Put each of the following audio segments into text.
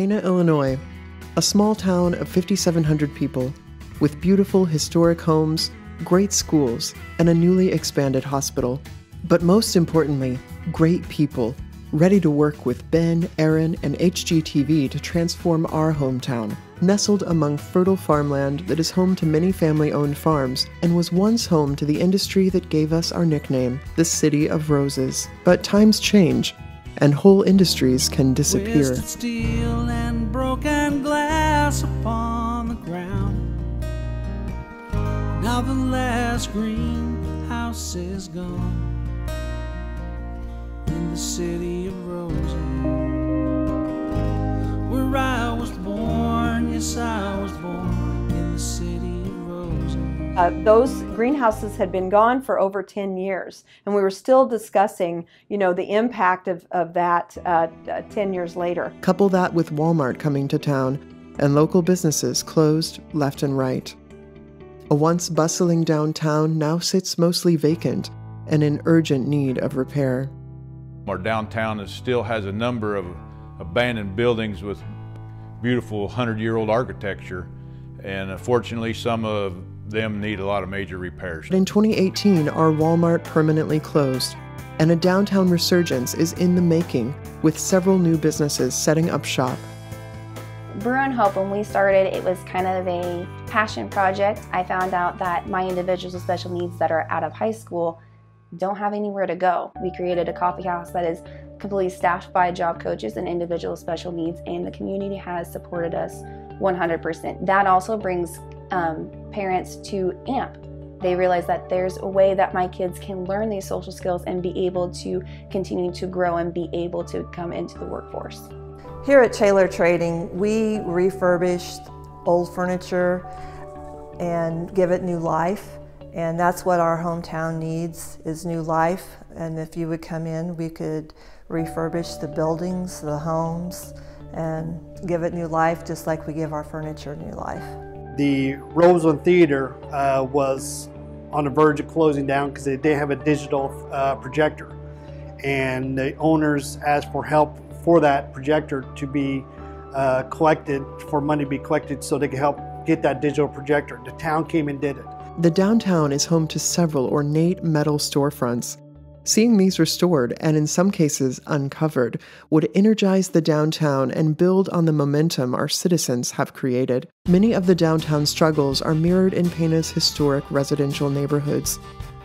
Pana, Illinois, a small town of 5,700 people with beautiful historic homes, great schools, and a newly expanded hospital. But most importantly, great people ready to work with Ben, Erin, and HGTV to transform our hometown. Nestled among fertile farmland that is home to many family owned farms and was once home to the industry that gave us our nickname, the City of Roses. But times change, and whole industries can disappear. Twisted steel and broken glass upon the ground. Now the last greenhouse is gone in the city of roses, where I was born. Yes, I Uh, those greenhouses had been gone for over 10 years, and we were still discussing, you know, the impact of, of that uh, uh, 10 years later. Couple that with Walmart coming to town and local businesses closed left and right. A once bustling downtown now sits mostly vacant and in urgent need of repair. Our downtown is, still has a number of abandoned buildings with beautiful 100-year-old architecture, and unfortunately some of them need a lot of major repairs. But in 2018, our Walmart permanently closed, and a downtown resurgence is in the making with several new businesses setting up shop. Brew and Hope, when we started, it was kind of a passion project. I found out that my individuals with special needs that are out of high school don't have anywhere to go. We created a coffee house that is completely staffed by job coaches and individuals with special needs, and the community has supported us 100%. That also brings um, parents to AMP. They realize that there's a way that my kids can learn these social skills and be able to continue to grow and be able to come into the workforce. Here at Taylor Trading, we refurbished old furniture and give it new life. And that's what our hometown needs is new life. And if you would come in, we could refurbish the buildings, the homes, and give it new life just like we give our furniture new life. The Roseland Theater uh, was on the verge of closing down because they didn't have a digital uh, projector. And the owners asked for help for that projector to be uh, collected, for money to be collected so they could help get that digital projector. The town came and did it. The downtown is home to several ornate metal storefronts. Seeing these restored, and in some cases uncovered, would energize the downtown and build on the momentum our citizens have created. Many of the downtown struggles are mirrored in Pana's historic residential neighborhoods,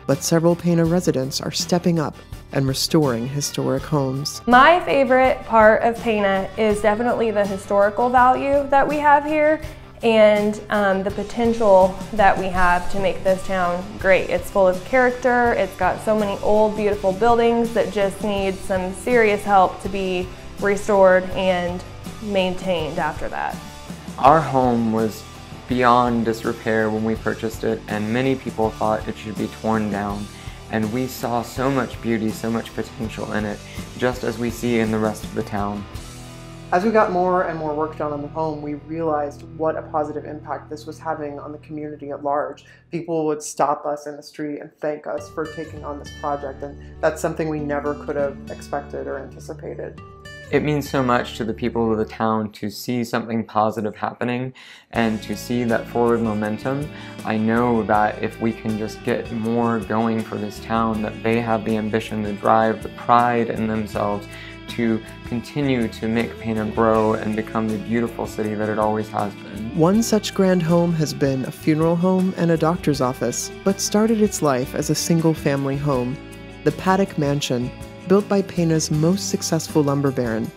but several Pana residents are stepping up and restoring historic homes. My favorite part of Pana is definitely the historical value that we have here and um, the potential that we have to make this town great. It's full of character, it's got so many old beautiful buildings that just need some serious help to be restored and maintained after that. Our home was beyond disrepair when we purchased it and many people thought it should be torn down and we saw so much beauty, so much potential in it, just as we see in the rest of the town. As we got more and more work done on the home, we realized what a positive impact this was having on the community at large. People would stop us in the street and thank us for taking on this project, and that's something we never could have expected or anticipated. It means so much to the people of the town to see something positive happening and to see that forward momentum. I know that if we can just get more going for this town, that they have the ambition, the drive, the pride in themselves to continue to make Pana grow and become the beautiful city that it always has been. One such grand home has been a funeral home and a doctor's office, but started its life as a single family home, the Paddock Mansion, built by Pana's most successful lumber baron.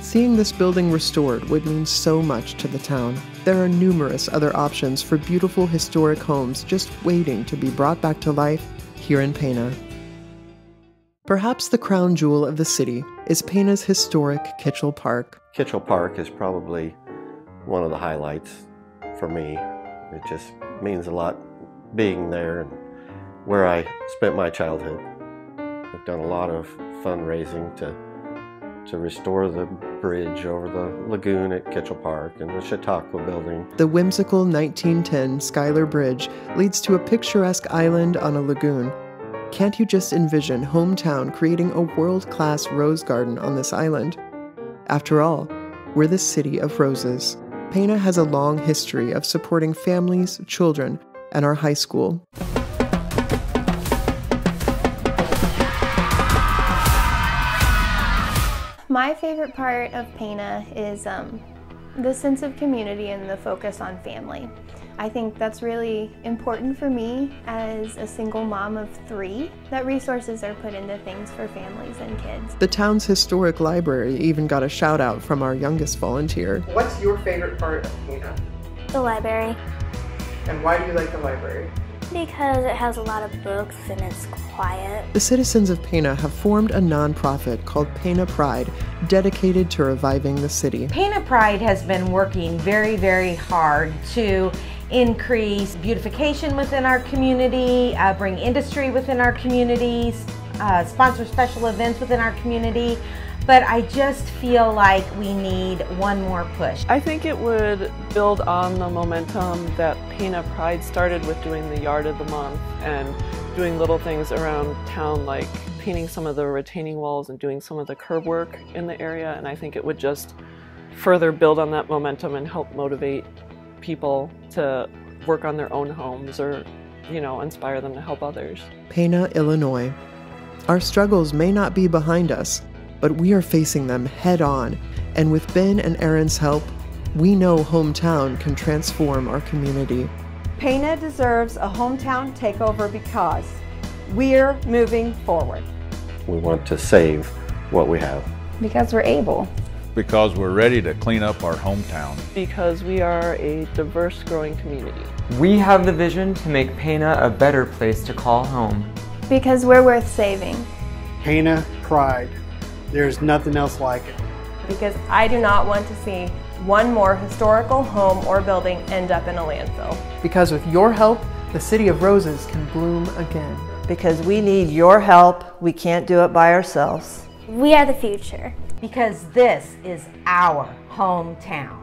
Seeing this building restored would mean so much to the town. There are numerous other options for beautiful historic homes just waiting to be brought back to life here in Pana. Perhaps the crown jewel of the city is Pana's historic Kitchell Park. Kitchell Park is probably one of the highlights for me. It just means a lot being there and where I spent my childhood. I've done a lot of fundraising to to restore the bridge over the lagoon at Kitchell Park and the Chautauqua building. The whimsical 1910 Schuyler Bridge leads to a picturesque island on a lagoon can't you just envision hometown creating a world class rose garden on this island? After all, we're the City of Roses. Pana has a long history of supporting families, children, and our high school. My favorite part of Pana is um, the sense of community and the focus on family. I think that's really important for me as a single mom of three, that resources are put into things for families and kids. The town's historic library even got a shout out from our youngest volunteer. What's your favorite part of Pana? The library. And why do you like the library? Because it has a lot of books and it's quiet. The citizens of Pana have formed a nonprofit called Pana Pride, dedicated to reviving the city. Pana Pride has been working very, very hard to increase beautification within our community, uh, bring industry within our communities, uh, sponsor special events within our community. But I just feel like we need one more push. I think it would build on the momentum that Pana Pride started with doing the Yard of the Month and doing little things around town like painting some of the retaining walls and doing some of the curb work in the area. And I think it would just further build on that momentum and help motivate people to work on their own homes or, you know, inspire them to help others. Pana, Illinois. Our struggles may not be behind us, but we are facing them head on. And with Ben and Erin's help, we know hometown can transform our community. Pana deserves a hometown takeover because we're moving forward. We want to save what we have. Because we're able. Because we're ready to clean up our hometown. Because we are a diverse, growing community. We have the vision to make Pana a better place to call home. Because we're worth saving. Pana Pride. There's nothing else like it. Because I do not want to see one more historical home or building end up in a landfill. Because with your help, the City of Roses can bloom again. Because we need your help. We can't do it by ourselves. We are the future. Because this is our hometown.